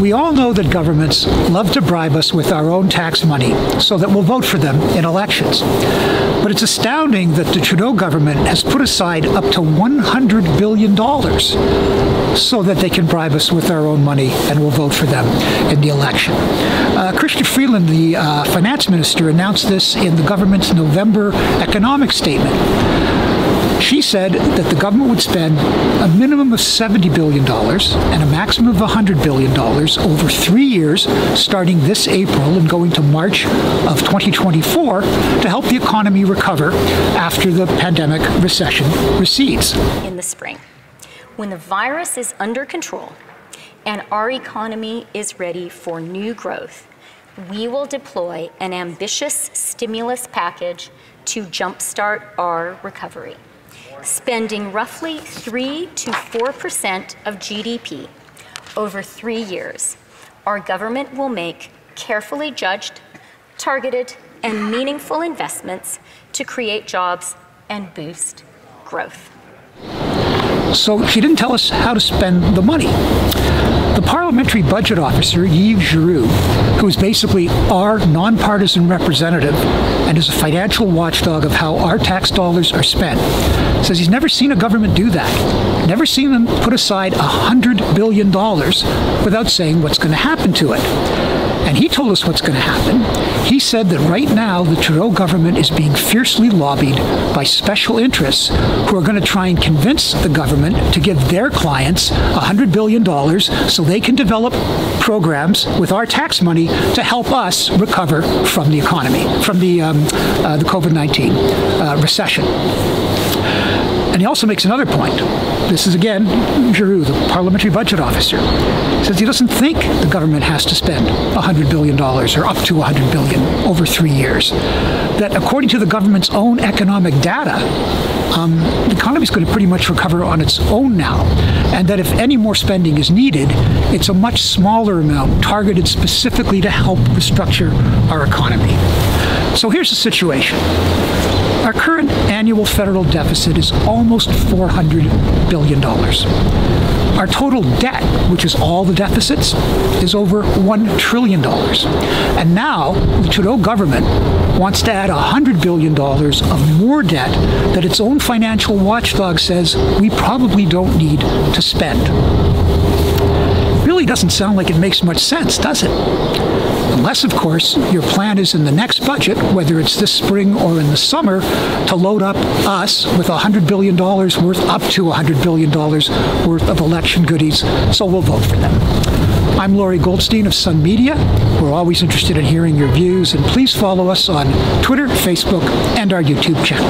We all know that governments love to bribe us with our own tax money so that we'll vote for them in elections. But it's astounding that the Trudeau government has put aside up to $100 billion so that they can bribe us with our own money and we'll vote for them in the election. Uh, Chrystia Freeland, the uh, finance minister, announced this in the government's November economic statement. Said that the government would spend a minimum of $70 billion and a maximum of $100 billion over three years, starting this April and going to March of 2024, to help the economy recover after the pandemic recession recedes. In the spring, when the virus is under control and our economy is ready for new growth, we will deploy an ambitious stimulus package to jumpstart our recovery spending roughly 3 to 4% of GDP over three years, our government will make carefully judged, targeted, and meaningful investments to create jobs and boost growth. So she didn't tell us how to spend the money. The parliamentary budget officer, Yves Giroux, who is basically our nonpartisan representative and is a financial watchdog of how our tax dollars are spent, says he's never seen a government do that. Never seen them put aside $100 billion without saying what's going to happen to it. And he told us what's going to happen. He said that right now the Trudeau government is being fiercely lobbied by special interests who are going to try and convince the government to give their clients $100 billion so they can develop programs with our tax money to help us recover from the economy, from the, um, uh, the COVID 19 uh, recession. And he also makes another point. This is again Giroux, the parliamentary budget officer, says he doesn't think the government has to spend $100 billion or up to 100 billion over three years. That according to the government's own economic data, um, the economy is going to pretty much recover on its own now, and that if any more spending is needed, it's a much smaller amount targeted specifically to help restructure our economy. So here's the situation. Our current annual federal deficit is almost $400 billion. Our total debt, which is all the deficits, is over $1 trillion. And now the Trudeau government wants to add $100 billion of more debt that its own financial watchdog says we probably don't need to spend. Really doesn't sound like it makes much sense, does it? Unless, of course, your plan is in the next budget, whether it's this spring or in the summer, to load up us with $100 billion worth, up to $100 billion worth of election goodies, so we'll vote for them. I'm Lorrie Goldstein of Sun Media. We're always interested in hearing your views, and please follow us on Twitter, Facebook, and our YouTube channel.